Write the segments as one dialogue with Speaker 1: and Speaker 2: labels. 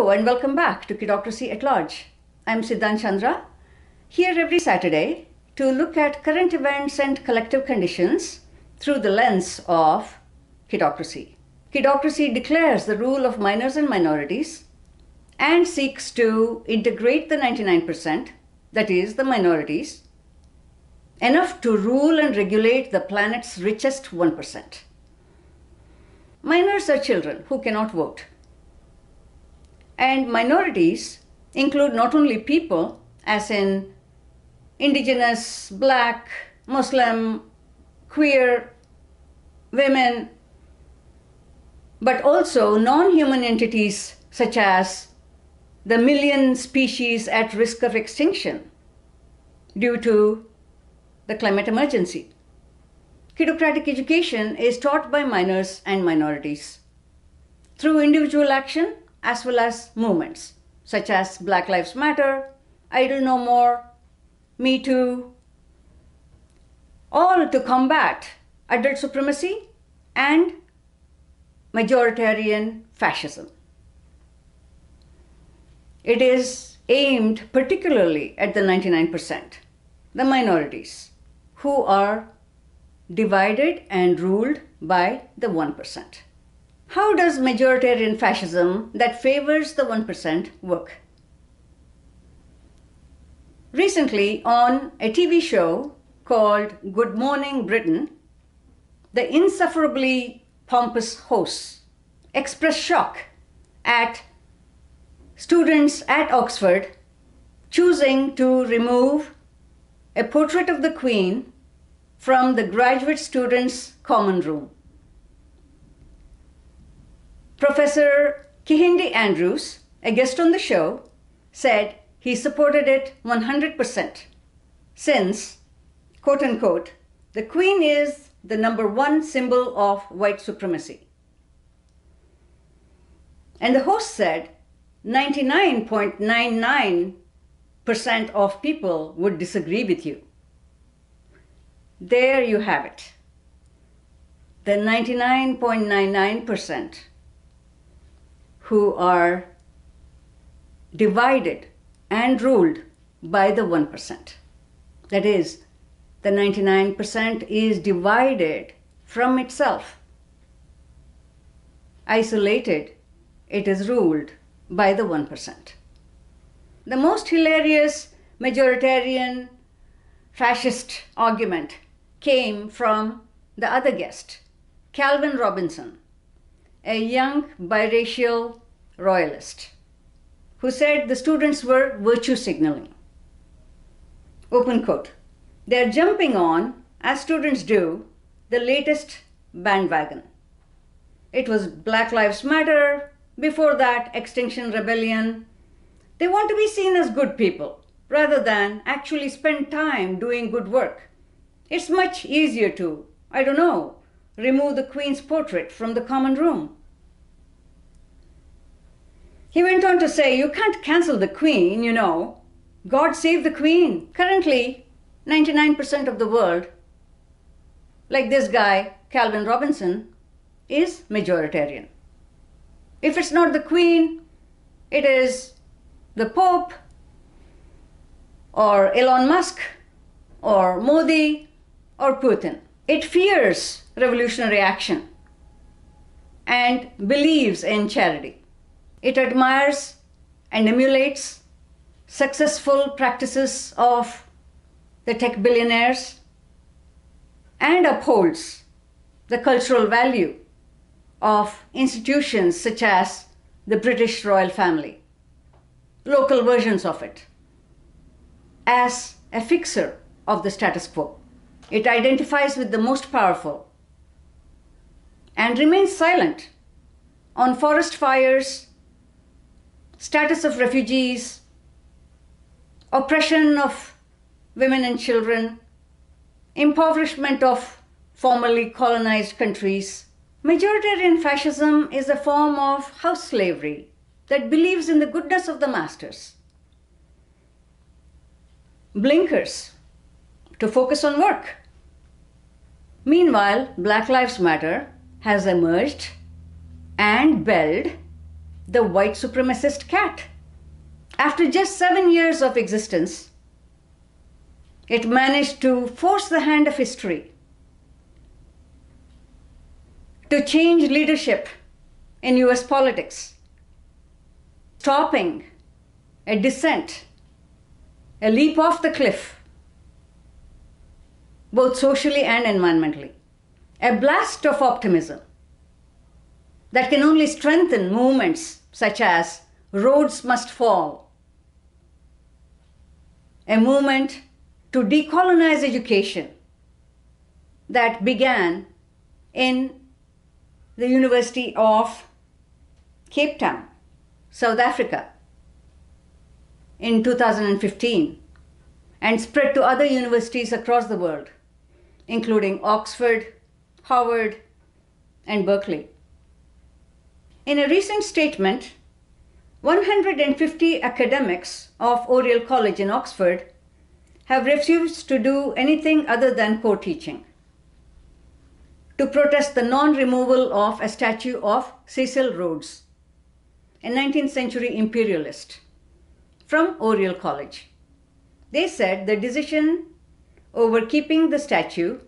Speaker 1: Hello and welcome back to Kidocracy at Large. I'm Siddan Chandra, here every Saturday to look at current events and collective conditions through the lens of Kidocracy. Kidocracy declares the rule of minors and minorities and seeks to integrate the 99%, that is, the minorities, enough to rule and regulate the planet's richest 1%. Minors are children who cannot vote. And minorities include not only people, as in indigenous, black, Muslim, queer, women, but also non human entities such as the million species at risk of extinction due to the climate emergency. Kidocratic education is taught by minors and minorities through individual action as well as movements such as Black Lives Matter, Idle No More, Me Too, all to combat adult supremacy and majoritarian fascism. It is aimed particularly at the 99%, the minorities, who are divided and ruled by the 1%. How does majoritarian fascism that favors the 1% work? Recently, on a TV show called Good Morning Britain, the insufferably pompous hosts expressed shock at students at Oxford choosing to remove a portrait of the Queen from the graduate students' common room. Professor Kihindi Andrews, a guest on the show, said he supported it 100% since, quote unquote, the Queen is the number one symbol of white supremacy. And the host said 99.99% of people would disagree with you. There you have it. The 99.99% who are divided and ruled by the 1%. That is, the 99% is divided from itself. Isolated, it is ruled by the 1%. The most hilarious majoritarian fascist argument came from the other guest, Calvin Robinson, a young biracial royalist who said the students were virtue signaling. Open quote. They're jumping on, as students do, the latest bandwagon. It was Black Lives Matter, before that, Extinction Rebellion. They want to be seen as good people rather than actually spend time doing good work. It's much easier to, I don't know, remove the Queen's portrait from the common room. He went on to say, You can't cancel the Queen, you know. God save the Queen. Currently, 99% of the world, like this guy, Calvin Robinson, is majoritarian. If it's not the Queen, it is the Pope, or Elon Musk, or Modi, or Putin. It fears revolutionary action and believes in charity. It admires and emulates successful practices of the tech billionaires and upholds the cultural value of institutions such as the British royal family, local versions of it, as a fixer of the status quo. It identifies with the most powerful and remains silent on forest fires status of refugees, oppression of women and children, impoverishment of formerly colonized countries. Majoritarian fascism is a form of house slavery that believes in the goodness of the masters. Blinkers to focus on work. Meanwhile, Black Lives Matter has emerged and belled the white supremacist cat. After just seven years of existence, it managed to force the hand of history to change leadership in US politics, stopping a descent, a leap off the cliff, both socially and environmentally, a blast of optimism that can only strengthen movements such as Rhodes Must Fall, a movement to decolonize education that began in the University of Cape Town, South Africa, in 2015 and spread to other universities across the world, including Oxford, Harvard, and Berkeley. In a recent statement, 150 academics of Oriel College in Oxford have refused to do anything other than co teaching to protest the non removal of a statue of Cecil Rhodes, a 19th century imperialist from Oriel College. They said the decision over keeping the statue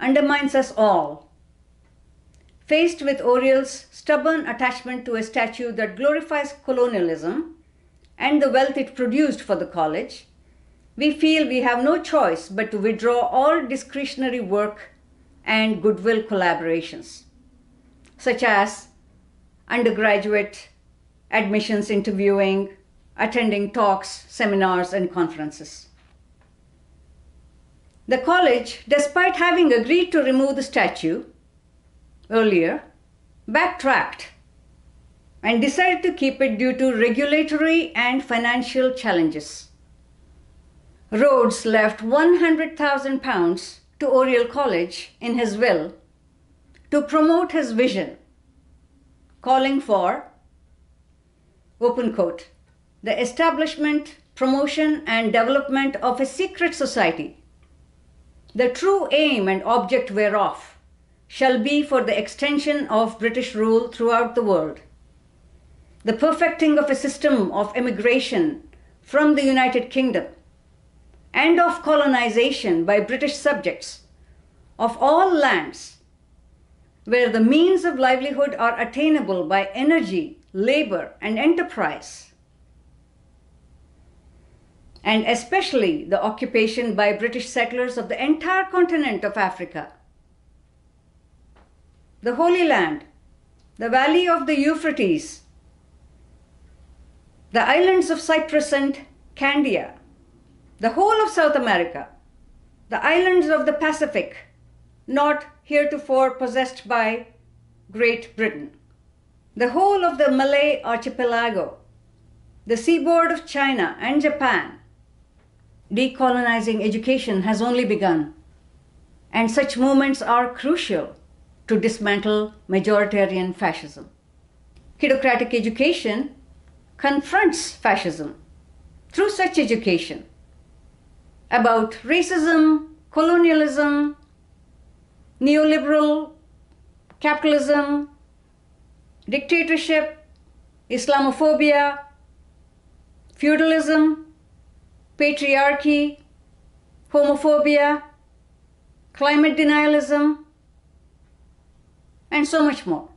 Speaker 1: undermines us all. Faced with Oriel's stubborn attachment to a statue that glorifies colonialism and the wealth it produced for the college, we feel we have no choice but to withdraw all discretionary work and goodwill collaborations, such as undergraduate admissions interviewing, attending talks, seminars, and conferences. The college, despite having agreed to remove the statue earlier, backtracked and decided to keep it due to regulatory and financial challenges. Rhodes left 100,000 pounds to Oriel College in his will to promote his vision, calling for, open quote, the establishment, promotion, and development of a secret society, the true aim and object whereof shall be for the extension of British rule throughout the world, the perfecting of a system of immigration from the United Kingdom and of colonization by British subjects of all lands where the means of livelihood are attainable by energy, labor, and enterprise, and especially the occupation by British settlers of the entire continent of Africa. The Holy Land, the valley of the Euphrates, the islands of Cyprus and Candia, the whole of South America, the islands of the Pacific, not heretofore possessed by Great Britain, the whole of the Malay archipelago, the seaboard of China and Japan. Decolonizing education has only begun, and such movements are crucial to dismantle majoritarian fascism. Kidocratic education confronts fascism through such education about racism, colonialism, neoliberal capitalism, dictatorship, Islamophobia, feudalism, patriarchy, homophobia, climate denialism, and so much more.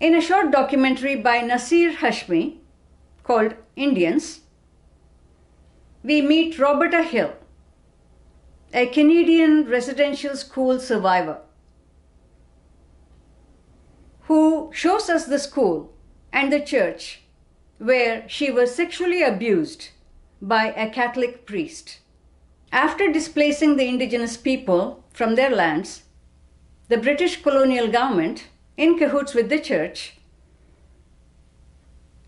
Speaker 1: In a short documentary by Naseer Hashmi called Indians, we meet Roberta Hill, a Canadian residential school survivor, who shows us the school and the church where she was sexually abused by a Catholic priest. After displacing the indigenous people from their lands, the British colonial government, in cahoots with the church,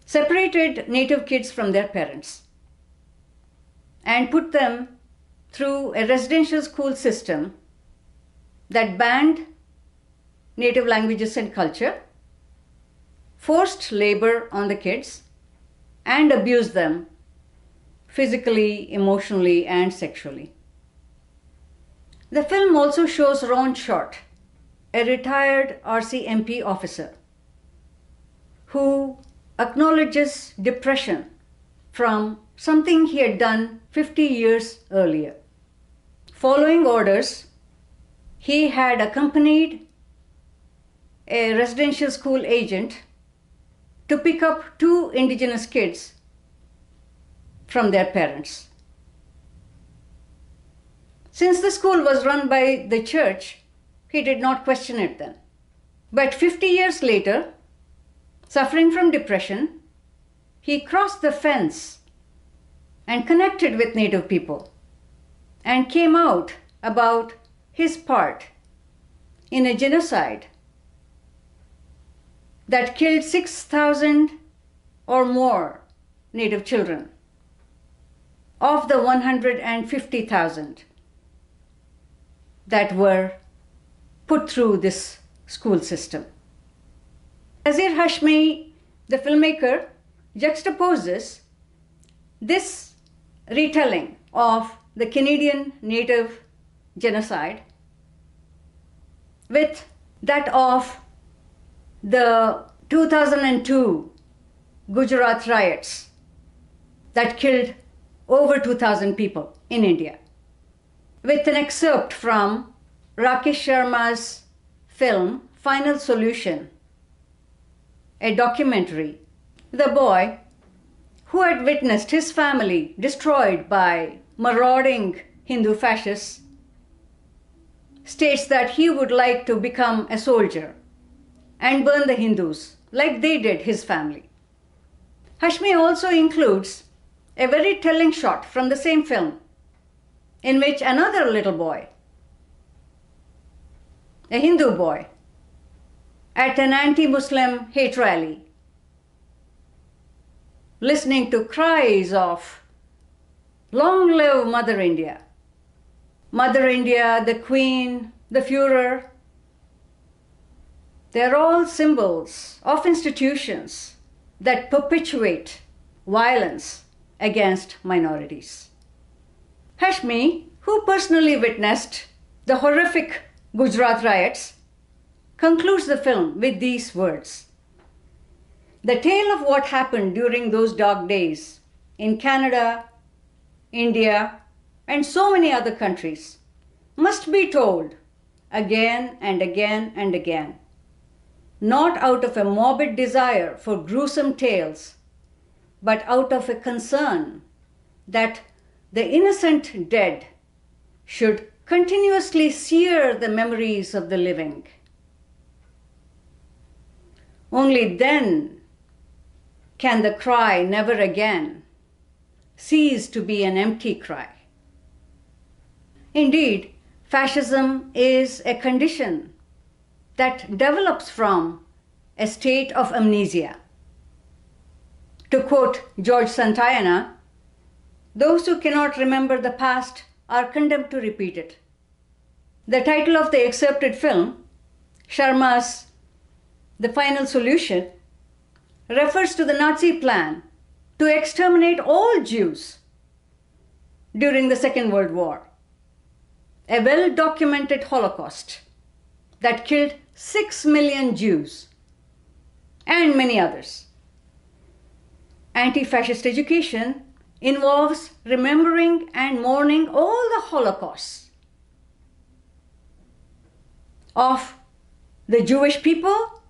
Speaker 1: separated native kids from their parents and put them through a residential school system that banned native languages and culture, forced labor on the kids, and abused them physically, emotionally, and sexually. The film also shows Ron Short, a retired RCMP officer, who acknowledges depression from something he had done 50 years earlier. Following orders, he had accompanied a residential school agent to pick up two indigenous kids from their parents. Since the school was run by the church, he did not question it then. But 50 years later, suffering from depression, he crossed the fence and connected with Native people and came out about his part in a genocide that killed 6,000 or more Native children of the 150,000 that were put through this school system. Naseer Hashmi, the filmmaker, juxtaposes this retelling of the Canadian Native genocide with that of the 2002 Gujarat riots that killed over 2,000 people in India, with an excerpt from Rakesh Sharma's film Final Solution, a documentary. The boy who had witnessed his family destroyed by marauding Hindu fascists states that he would like to become a soldier and burn the Hindus like they did his family. Hashmi also includes a very telling shot from the same film in which another little boy, a Hindu boy, at an anti Muslim hate rally, listening to cries of Long live Mother India! Mother India, the Queen, the Fuhrer, they're all symbols of institutions that perpetuate violence against minorities. Hashmi, who personally witnessed the horrific Gujarat riots, concludes the film with these words The tale of what happened during those dark days in Canada, India, and so many other countries must be told again and again and again not out of a morbid desire for gruesome tales, but out of a concern that the innocent dead should continuously sear the memories of the living. Only then can the cry never again cease to be an empty cry. Indeed, fascism is a condition that develops from a state of amnesia. To quote George Santayana, those who cannot remember the past are condemned to repeat it. The title of the excerpted film, Sharma's The Final Solution, refers to the Nazi plan to exterminate all Jews during the Second World War, a well documented Holocaust that killed 6 million Jews, and many others. Anti fascist education involves remembering and mourning all the Holocausts of the Jewish people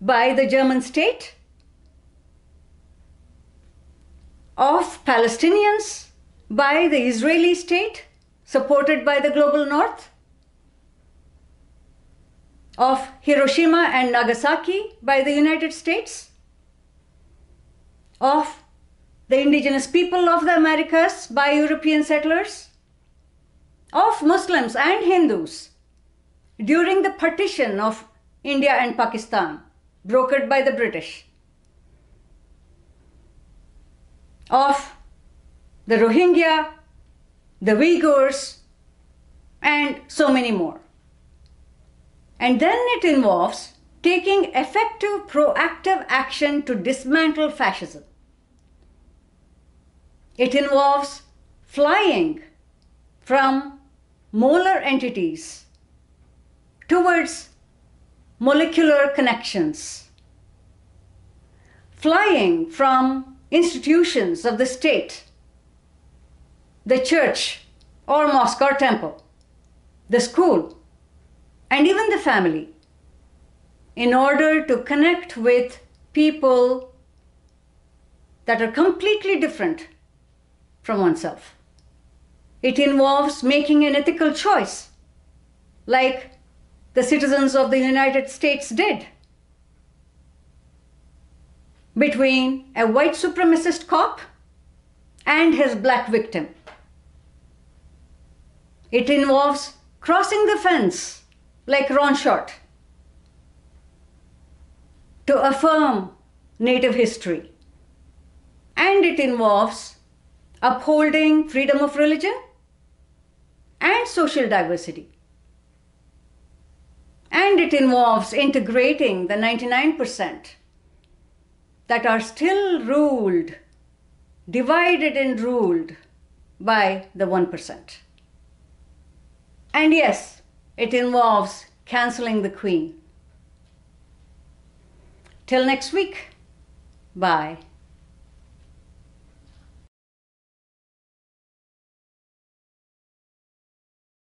Speaker 1: by the German state, of Palestinians by the Israeli state supported by the global north, of Hiroshima and Nagasaki by the United States, of the indigenous people of the Americas by European settlers, of Muslims and Hindus during the partition of India and Pakistan, brokered by the British, of the Rohingya, the Uyghurs, and so many more. And then it involves taking effective proactive action to dismantle fascism. It involves flying from molar entities towards molecular connections, flying from institutions of the state, the church or mosque or temple, the school, and even the family in order to connect with people that are completely different from oneself. It involves making an ethical choice, like the citizens of the United States did, between a white supremacist cop and his black victim. It involves crossing the fence like Ron Short to affirm Native history. And it involves upholding freedom of religion and social diversity. And it involves integrating the 99% that are still ruled, divided and ruled by the 1%. And yes, it involves canceling the queen. Till next week, bye.